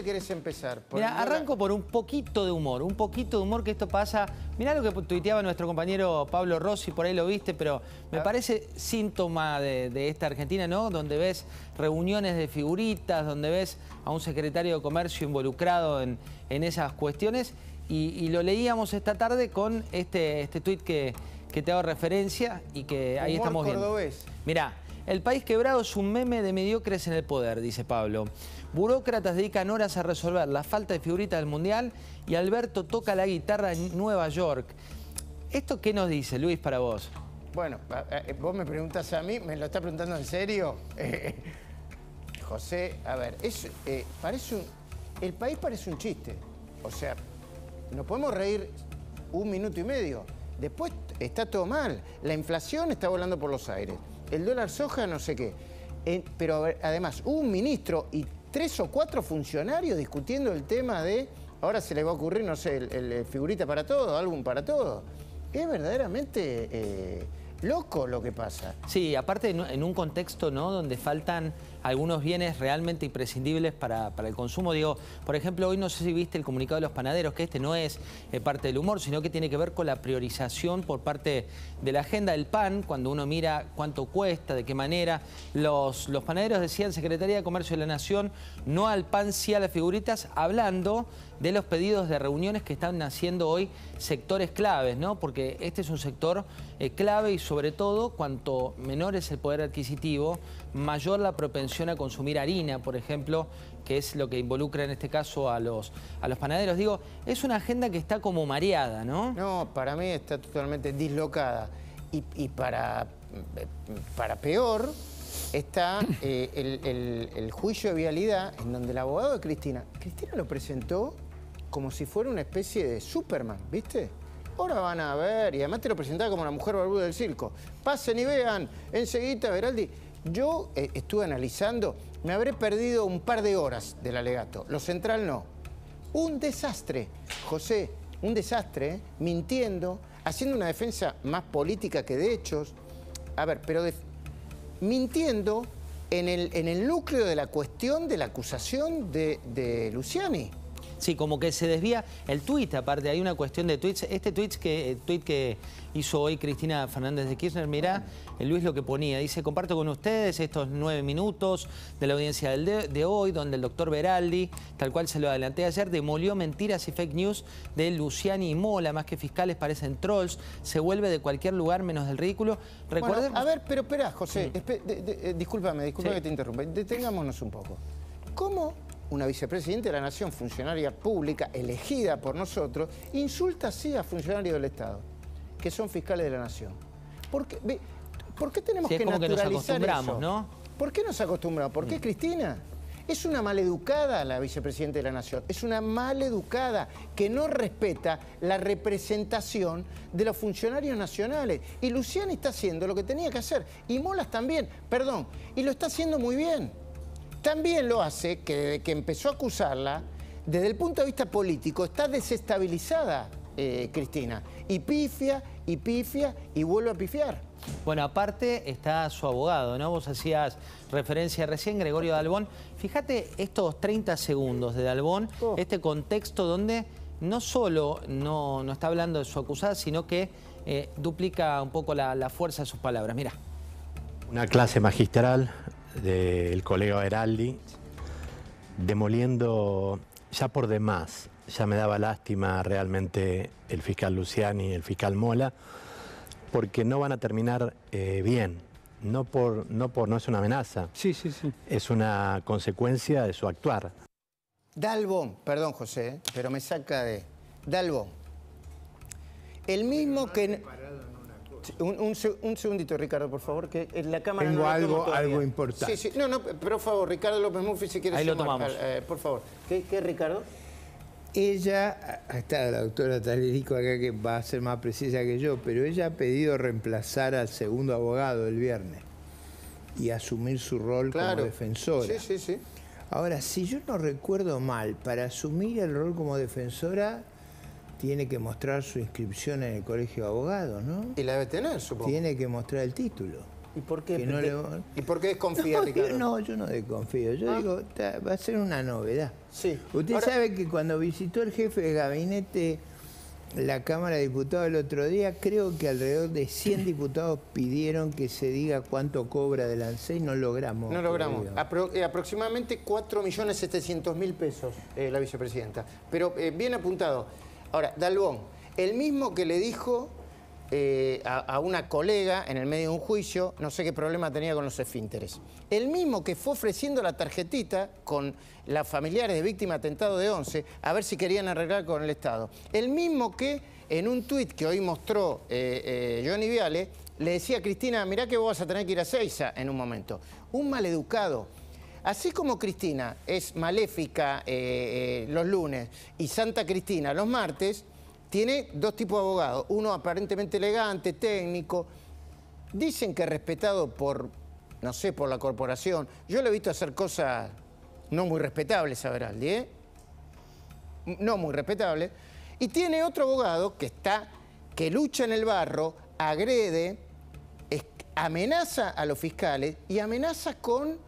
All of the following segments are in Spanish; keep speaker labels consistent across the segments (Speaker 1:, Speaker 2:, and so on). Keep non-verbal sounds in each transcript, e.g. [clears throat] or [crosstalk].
Speaker 1: dónde querés empezar?
Speaker 2: Mira, arranco por un poquito de humor, un poquito de humor que esto pasa. Mirá lo que tuiteaba nuestro compañero Pablo Rossi, por ahí lo viste, pero me ah. parece síntoma de, esta Argentina, ¿no? Donde ves reuniones de figuritas, donde ves a un secretario de comercio involucrado en, esas cuestiones. Y, lo leíamos esta tarde con este, este tuit que, te hago referencia y que ahí estamos viendo. Mirá, el país quebrado es un meme de mediocres en el poder, dice Pablo. Burócratas dedican horas a resolver la falta de figurita del Mundial y Alberto toca la guitarra en Nueva York. ¿Esto qué nos dice, Luis, para vos?
Speaker 1: Bueno, eh, vos me preguntas a mí, ¿me lo estás preguntando en serio? [laughs] José, a ver, es, eh, parece un, el país parece un chiste. O sea, nos podemos reír un minuto y medio. Después está todo mal. La inflación está volando por los aires. El dólar soja, no sé qué. pero además, un ministro y tres o cuatro funcionarios discutiendo el tema de, ahora se le va a ocurrir, no sé, el, figurita para todo, álbum para todo. Es verdaderamente eh, loco lo que pasa.
Speaker 2: Sí, aparte en un contexto ¿no? donde faltan algunos bienes realmente imprescindibles para, el consumo. Digo, por ejemplo, hoy no sé si viste el comunicado de los panaderos, que este no es eh, parte del humor, sino que tiene que ver con la priorización por parte de la agenda del pan, cuando uno mira cuánto cuesta, de qué manera. Los, los panaderos decían, Secretaría de Comercio de la Nación, no al pan, sí a las figuritas, hablando de los pedidos de reuniones que están haciendo hoy sectores claves, ¿no? Porque este es un sector eh, clave y sobre todo, cuanto menor es el poder adquisitivo, mayor la propensión a consumir harina, por ejemplo, que es lo que involucra en este caso a los, a los panaderos. Digo, es una agenda que está como mareada, ¿no?
Speaker 1: No, para mí está totalmente dislocada. Y, para, para peor, está eh, el, juicio de vialidad en donde el abogado de Cristina, Cristina lo presentó como si fuera una especie de Superman, ¿viste? Ahora van a ver, y además te lo presentaba como una mujer barbuda del circo. Pasen y vean, enseguida, Veraldi. Yo eh, estuve analizando, me habré perdido un par de horas del alegato. Lo central no. Un desastre, José, un desastre, ¿eh? mintiendo, haciendo una defensa más política que de hechos. A ver, pero mintiendo en el, en el núcleo de la cuestión de la acusación de, de Luciani.
Speaker 2: Sí, como que se desvía el tuit, aparte, hay una cuestión de tweets. Este tweet que, tweet que hizo hoy Cristina Fernández de Kirchner, mirá, Luis lo que ponía, dice, comparto con ustedes estos nueve minutos de la audiencia de, hoy, donde el doctor Beraldi, tal cual se lo adelanté ayer, demolió mentiras y fake news de Luciani y Mola, más que fiscales parecen trolls, se vuelve de cualquier lugar menos del ridículo.
Speaker 1: Bueno, a ver, pero espera, José, eh, discúlpame, discúlpame que te interrumpa, detengámonos un poco. ¿Cómo una vicepresidenta de la Nación, funcionaria pública, elegida por nosotros, insulta así a funcionarios del Estado, que son fiscales de la Nación. ¿Por qué, ¿por qué tenemos que naturalizar eso? ¿no? ¿Por qué nos acostumbramos? ¿Por qué mm. Cristina? Es una maleducada la vicepresidenta de la Nación, es una maleducada que no respeta la representación de los funcionarios nacionales. Y Luciani está haciendo lo que tenía que hacer, y Molas también, perdón, y lo está haciendo muy bien. También lo hace que desde que empezó a acusarla, desde el punto de vista político, está desestabilizada eh, Cristina. Y pifia, y pifia, y vuelve a pifiar.
Speaker 2: Bueno, aparte está su abogado, ¿no? Vos hacías referencia recién, Gregorio Dalbón. Fíjate estos 30 segundos de Dalbón, oh. este contexto donde no solo no, está hablando de su acusada, sino que eh, duplica un poco la, la fuerza de sus palabras. Mira.
Speaker 3: Una clase magistral del colega Heraldi, demoliendo ya por demás, ya me daba lástima realmente el fiscal Luciani, el fiscal Mola, porque no van a terminar eh, bien. No por, no por, no es una amenaza.
Speaker 2: Sí, sí, sí.
Speaker 3: Es una consecuencia de su actuar.
Speaker 1: Dalbón, perdón José, ¿eh? pero me saca de. Dalbón. El mismo que. Un, segundito, Ricardo, por favor, que en la cámara
Speaker 4: Tengo algo, algo importante.
Speaker 1: Sí, sí, no, no, por favor, Ricardo López Murphy, si quieres
Speaker 2: Ahí lo tomamos.
Speaker 1: Eh, por favor. ¿Qué, ¿Qué, Ricardo?
Speaker 4: Ella, está la doctora Talerico acá que va a ser más precisa que yo, pero ella ha pedido reemplazar al segundo abogado el viernes y asumir su rol como defensora.
Speaker 1: Sí, sí, sí.
Speaker 4: Ahora, si yo no recuerdo mal, para asumir el rol como defensora tiene que mostrar su inscripción en el colegio de abogados, ¿no?
Speaker 1: Y la debe tener, supongo.
Speaker 4: Tiene que mostrar el título.
Speaker 1: ¿Y por qué?
Speaker 4: que no le-
Speaker 1: ¿Y por qué desconfía, [laughs]
Speaker 4: no,
Speaker 1: Ricardo?
Speaker 4: yo no, yo no desconfío. Yo
Speaker 1: Ah.
Speaker 4: digo, ta- va a ser una novedad.
Speaker 1: Sí.
Speaker 4: Usted
Speaker 1: Ahora-
Speaker 4: sabe que cuando visitó el jefe de gabinete la Cámara de Diputados el otro día, creo que alrededor de 100 diputados pidieron que se diga cuánto cobra del ANSE y no logramos.
Speaker 1: No logramos. Apro- eh, aproximadamente 4.700.000 pesos eh, la vicepresidenta. Pero eh, bien apuntado. Ahora, Dalbón, el mismo que le dijo eh, a, una colega en el medio de un juicio, no sé qué problema tenía con los esfínteres. El mismo que fue ofreciendo la tarjetita con las familiares de víctimas de atentado de 11 a ver si querían arreglar con el Estado. El mismo que en un tuit que hoy mostró eh, eh, Johnny Viale, le decía a Cristina, mirá que vos vas a tener que ir a Seiza en un momento. Un maleducado. Así como Cristina es maléfica eh, eh, los lunes y Santa Cristina los martes, tiene dos tipos de abogados. Uno aparentemente elegante, técnico. Dicen que respetado por, no sé, por la corporación. Yo lo he visto hacer cosas no muy respetables a Veraldi, ¿eh? no muy respetable, y tiene otro abogado que está, que lucha en el barro, agrede, amenaza a los fiscales y amenaza con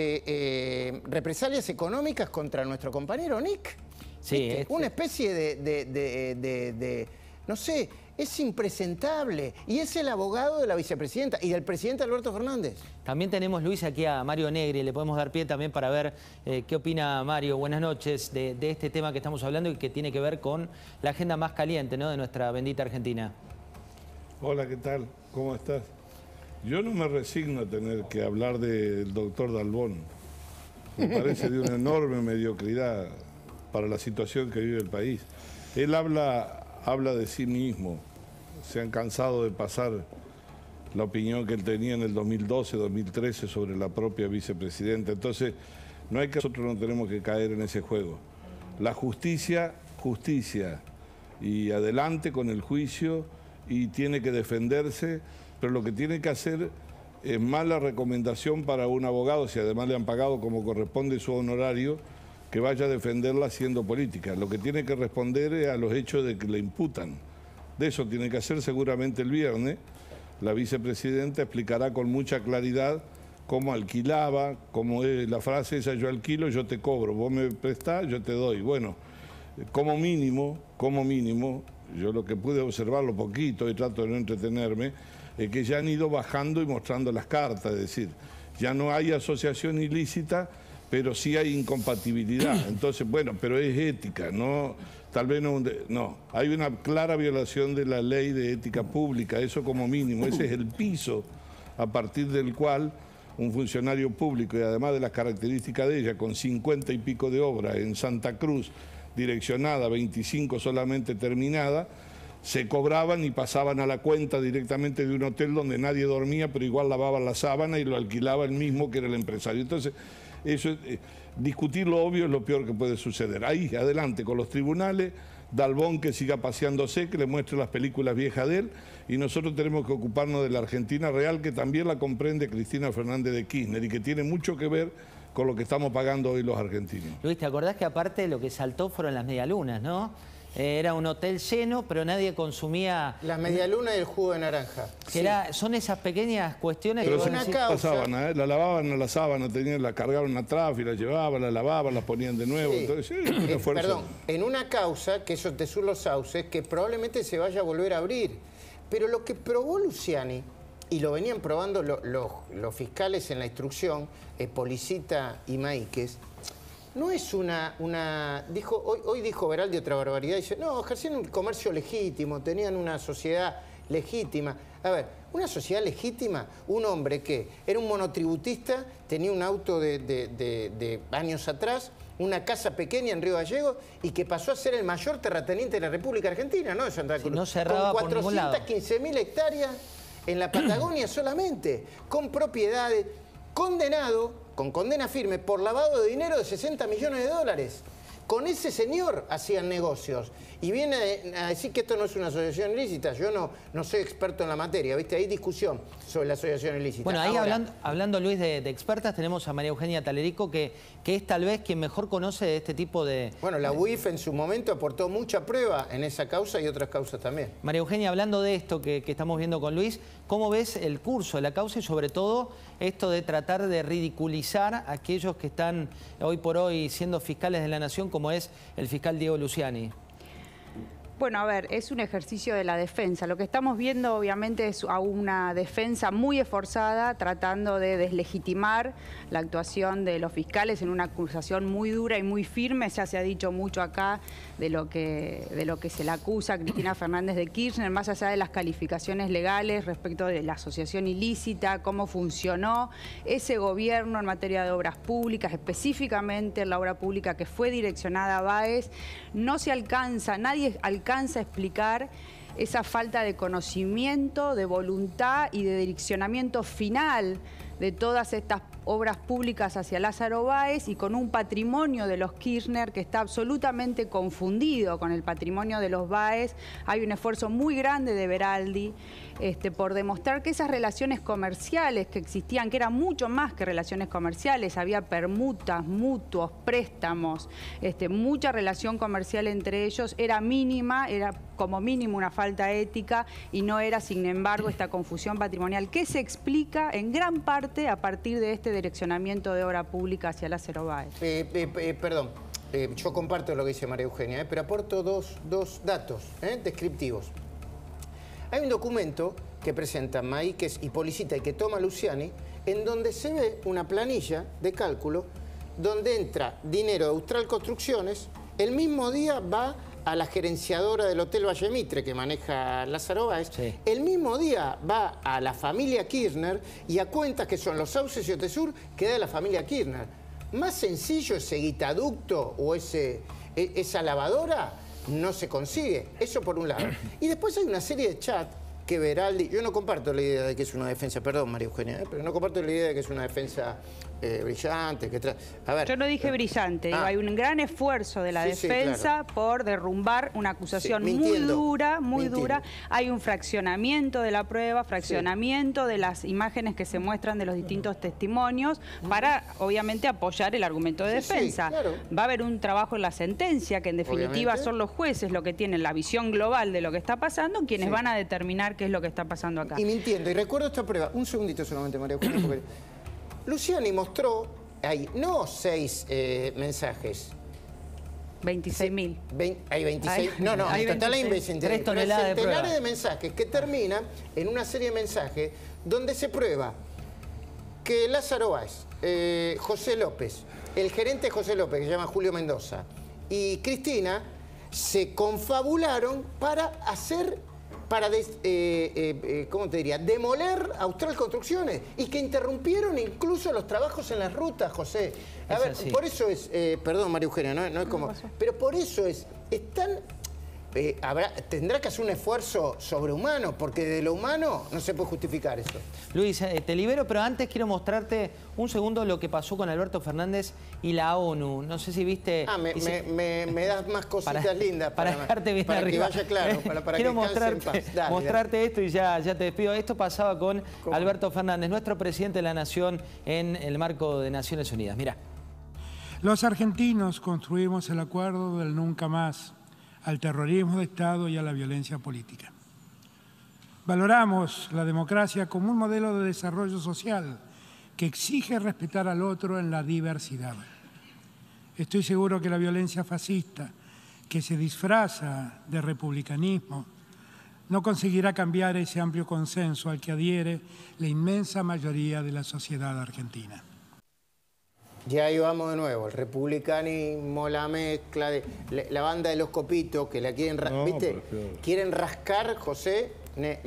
Speaker 1: eh, eh, represalias económicas contra nuestro compañero Nick.
Speaker 2: Sí, este-
Speaker 1: Una especie de, de- de- de- de- no sé, es impresentable. Y es el abogado de la vicepresidenta y del presidente Alberto Fernández.
Speaker 2: También tenemos, Luis, aquí a Mario Negri. Le podemos dar pie también para ver eh, qué opina Mario. Buenas noches de, de este tema que estamos hablando y que tiene que ver con la agenda más caliente ¿no? de nuestra bendita Argentina.
Speaker 5: Hola, ¿qué tal? ¿Cómo estás? Yo no me resigno a tener que hablar del doctor Dalbón. Me [laughs] parece de una enorme mediocridad para la situación que vive el país. Él habla, habla de sí mismo. Se han cansado de pasar la opinión que él tenía en el 2012, 2013 sobre la propia vicepresidenta. Entonces, no hay que nosotros no tenemos que caer en ese juego. La justicia, justicia. Y adelante con el juicio y tiene que defenderse, pero lo que tiene que hacer es mala recomendación para un abogado, si además le han pagado como corresponde su honorario, que vaya a defenderla haciendo política. Lo que tiene que responder es a los hechos de que le imputan. De eso tiene que hacer seguramente el viernes. La vicepresidenta explicará con mucha claridad cómo alquilaba, cómo la frase esa, yo alquilo, yo te cobro, vos me prestás, yo te doy. Bueno, como mínimo, como mínimo, yo lo que pude observarlo poquito y trato de no entretenerme, es que ya han ido bajando y mostrando las cartas, es decir, ya no hay asociación ilícita, pero sí hay incompatibilidad. [clears throat] Entonces, bueno, pero es ética, no, tal vez no, no, hay una clara violación de la ley de ética pública, eso como mínimo, ese es el piso a partir del cual un funcionario público y además de las características de ella, con 50 y pico de obras en Santa Cruz, direccionada, 25 solamente terminada, se cobraban y pasaban a la cuenta directamente de un hotel donde nadie dormía, pero igual lavaban la sábana y lo alquilaba el mismo que era el empresario. Entonces, eso es, eh, discutir lo obvio es lo peor que puede suceder. Ahí, adelante, con los tribunales, Dalbón que siga paseándose, que le muestre las películas viejas de él, y nosotros tenemos que ocuparnos de la Argentina real, que también la comprende Cristina Fernández de Kirchner y que tiene mucho que ver con lo que estamos pagando hoy los argentinos.
Speaker 2: Luis, ¿te acordás que aparte lo que saltó fueron las medialunas, no? Eh, era un hotel lleno, pero nadie consumía...
Speaker 1: Las medialunas y el jugo de naranja.
Speaker 2: Que era- son esas pequeñas cuestiones
Speaker 1: Pero
Speaker 2: que vos
Speaker 1: una
Speaker 2: decís-
Speaker 1: causa-
Speaker 5: La sábana, ¿eh? la lavaban a la sábana, tenían, la cargaron atrás y la llevaban, la lavaban, la ponían de nuevo.
Speaker 1: Sí.
Speaker 5: Entonces, sí, un
Speaker 1: Eh. Perdón, en una causa, que eso te sur los sauces, que probablemente se vaya a volver a abrir. Pero lo que probó Luciani, y lo venían probando lo- los, los fiscales en la instrucción, eh, Policita y Maíquez, no es una, una dijo hoy, hoy dijo Veraldi otra barbaridad, dice, no, ejercían un comercio legítimo, tenían una sociedad legítima. A ver, una sociedad legítima, un hombre que era un monotributista, tenía un auto de, de- de- de años atrás, una casa pequeña en Río Gallegos y que pasó a ser el mayor terrateniente de la República Argentina, ¿no? De Santa Cruz.
Speaker 2: no cerraba
Speaker 1: con
Speaker 2: por ningún lado.
Speaker 1: 415.000 hectáreas en la Patagonia solamente, con propiedades, condenado, con condena firme, por lavado de dinero de 60 millones de dólares. Con ese señor hacían negocios. Y viene a decir que esto no es una asociación ilícita. Yo no, no soy experto en la materia, ¿viste? Hay discusión sobre la asociación ilícita.
Speaker 2: Bueno, ahí hablando, hablando, Luis, de, expertas, tenemos a María Eugenia Talerico, que, que es tal vez quien mejor conoce este tipo de...
Speaker 1: Bueno, la UIF en su momento aportó mucha prueba en esa causa y otras causas también.
Speaker 2: María Eugenia, hablando de esto que, que estamos viendo con Luis, ¿cómo ves el curso de la causa y sobre todo esto de tratar de ridiculizar a aquellos que están hoy por hoy siendo fiscales de la Nación, como es el fiscal Diego Luciani?
Speaker 6: Bueno, a ver, es un ejercicio de la defensa. Lo que estamos viendo obviamente es a una defensa muy esforzada tratando de deslegitimar la actuación de los fiscales en una acusación muy dura y muy firme. Ya se ha dicho mucho acá de lo que, de lo que se le acusa a Cristina Fernández de Kirchner, más allá de las calificaciones legales respecto de la asociación ilícita, cómo funcionó ese gobierno en materia de obras públicas, específicamente la obra pública que fue direccionada a Baez, no se alcanza, nadie alcanza alcanza a explicar esa falta de conocimiento, de voluntad y de direccionamiento final de todas estas obras públicas hacia Lázaro Báez y con un patrimonio de los Kirchner que está absolutamente confundido con el patrimonio de los Báez. Hay un esfuerzo muy grande de Veraldi este, por demostrar que esas relaciones comerciales que existían, que eran mucho más que relaciones comerciales, había permutas, mutuos, préstamos, este, mucha relación comercial entre ellos, era mínima, era como mínimo una falta ética y no era, sin embargo, esta confusión patrimonial que se explica en gran parte a partir de este direccionamiento de obra pública hacia la Cero
Speaker 1: eh, eh, eh, perdón, yo comparto lo que dice María Eugenia, pero aporto dos, dos datos descriptivos. Hay un documento que presenta Maíquez y Policita y que toma Luciani, en donde se ve una planilla de cálculo donde entra dinero de Austral Construcciones, el mismo día va a la gerenciadora del Hotel Valle Mitre que maneja Lázaro Báez, el mismo día va a la familia Kirchner y a cuentas que son los sauces y Otesur que da la familia Kirchner. Más sencillo ese guitaducto o ese, e, esa lavadora no se consigue. Eso por un lado. Y después hay una serie de chats que Veraldi... Yo no comparto la idea de que es una defensa, perdón María Eugenia, ¿eh? pero no comparto la idea de que es una defensa eh, brillante. Que a
Speaker 6: ver, Yo no dije brillante, ah. hay un gran esfuerzo de la defensa por derrumbar una acusación muy dura, muy dura. Hay un fraccionamiento de la prueba, fraccionamiento de las imágenes que se muestran de los distintos testimonios para, obviamente, apoyar el argumento de defensa. Va a haber un trabajo en la sentencia, que en definitiva son los jueces los que tienen la visión global de lo que está pasando, quienes van a determinar qué es lo que está pasando acá.
Speaker 1: Y mintiendo, y recuerdo esta prueba, un segundito solamente, María porque... Luciani mostró, hay no seis eh, mensajes.
Speaker 6: 26.000.
Speaker 1: Hay 26. no, no,
Speaker 2: hay
Speaker 1: en total hay
Speaker 2: 23 toneladas
Speaker 1: de, de mensajes que terminan en una serie de mensajes donde se prueba que Lázaro Báez, eh, José López, el gerente José López, que se llama Julio Mendoza, y Cristina se confabularon para hacer para, eh, eh, eh, ¿cómo te diría?, demoler Austral Construcciones y que interrumpieron incluso los trabajos en las rutas, José. A ver, por eso es, perdón María Eugenia, no, no es como, pero por eso es, es tan eh, tendrá que hacer un esfuerzo sobrehumano, porque de lo humano no se puede justificar eso.
Speaker 2: Luis, eh, te libero, pero antes quiero mostrarte un segundo lo que pasó con Alberto Fernández y la ONU. No sé si viste...
Speaker 1: Ah, me, das más [laughs] cositas lindas
Speaker 2: para, dejarte bien
Speaker 1: para
Speaker 2: arriba.
Speaker 1: que vaya claro, para, [laughs]
Speaker 2: quiero mostrarte, mostrarte esto y ya, ya te despido. Esto pasaba con Alberto Fernández, nuestro presidente de la Nación en el marco de Naciones Unidas. Mira.
Speaker 7: Los argentinos construimos el acuerdo del nunca más al terrorismo de Estado y a la violencia política. Valoramos la democracia como un modelo de desarrollo social que exige respetar al otro en la diversidad. Estoy seguro que la violencia fascista, que se disfraza de republicanismo, no conseguirá cambiar ese amplio consenso al que adhiere la inmensa mayoría de la sociedad argentina.
Speaker 1: Ya ahí vamos de nuevo, el republicanismo, la mezcla, de, la banda de los copitos que la quieren, ¿viste? Quieren rascar, José. Me,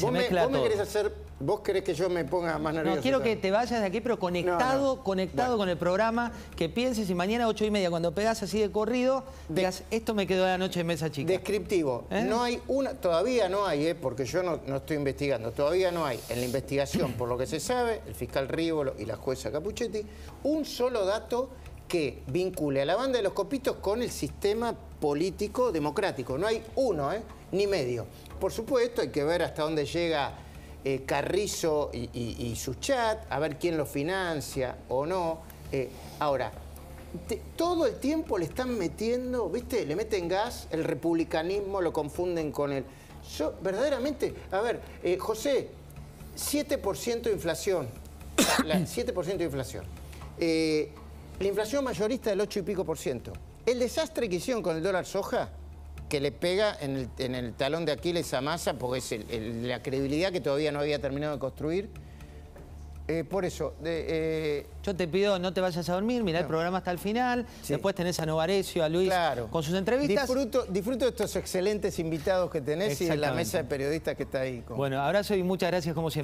Speaker 1: vos, me, vos me querés hacer ¿Vos querés que yo me ponga más nervioso?
Speaker 2: No, quiero que te vayas de aquí, pero conectado, conectado con el programa, que pienses y mañana a ocho y media, cuando pegas así de corrido, digas, esto me quedó de la noche en mesa chica.
Speaker 1: Descriptivo. ¿Eh? No hay una, todavía no hay, ¿eh? porque yo no, estoy investigando, todavía no hay en la investigación, por lo que se sabe, el fiscal Rívolo y la jueza Capuchetti, un solo dato que vincule a la banda de los copitos con el sistema político democrático. No hay uno, ¿eh? ni medio. Por supuesto, hay que ver hasta dónde llega eh, Carrizo y, su chat, a ver quién lo financia o no. Eh, ahora, todo el tiempo le están metiendo, ¿viste? Le meten gas, el republicanismo lo confunden con el... Yo, verdaderamente, a ver, eh, José, 7% de inflación. [coughs] 7% de inflación. Eh, la inflación mayorista del 8 y pico por ciento. El desastre que hicieron con el dólar soja, que le pega en el, talón de Aquiles a Massa, porque es la credibilidad que todavía no había terminado de construir, eh, por eso.
Speaker 2: Eh, Yo te pido no te vayas a dormir, mirá el programa hasta el final. Después tenés a Novarecio, a Luis con sus entrevistas.
Speaker 1: Disfruto, disfruto de estos excelentes invitados que tenés y de la mesa de periodistas que está ahí.
Speaker 2: Bueno, abrazo y muchas gracias como siempre.